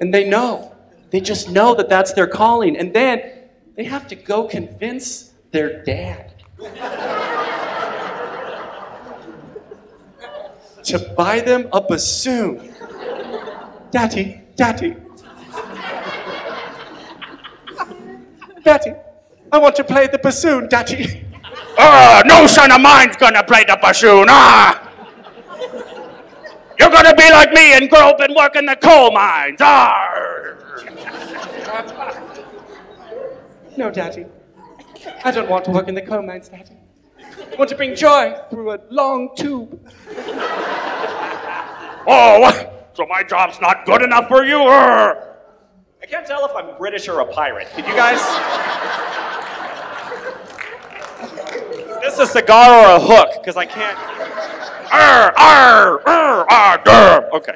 and they know. They just know that that's their calling. And then they have to go convince their dad to buy them a bassoon. Daddy, daddy. Daddy, I want to play the bassoon, daddy. Ah, no son of mine's gonna play the bassoon. Ah! You're gonna be like me and grow up and work in the coal mines. Ah! No, daddy. I don't want to work in the coal mines, daddy. I want to bring joy through a long tube. Oh, so my job's not good enough for you? Or I can't tell if I'm British or a pirate. Did you guys? Is this a cigar or a hook? Because I can't. Arr, arr, arr, arr, durr. Okay.